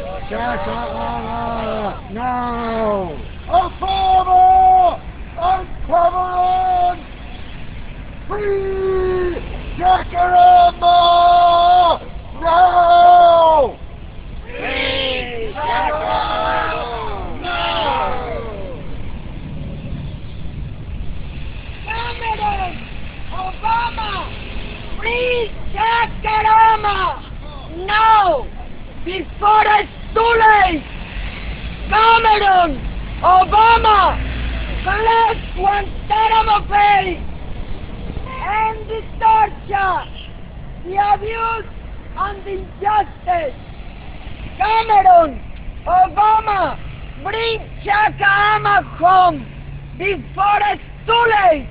Jacaranda now! Obama and Cameron! Free Shaker Aamer now! Free Jacaranda! Cameron! Obama! Free Shaker Aamer! Now! Before it's too late! Cameron! Obama! Collect Guantanamo Bay! End the torture! The abuse and the injustice! Cameron! Obama! Bring Shaker Aamer home! Before it's too late!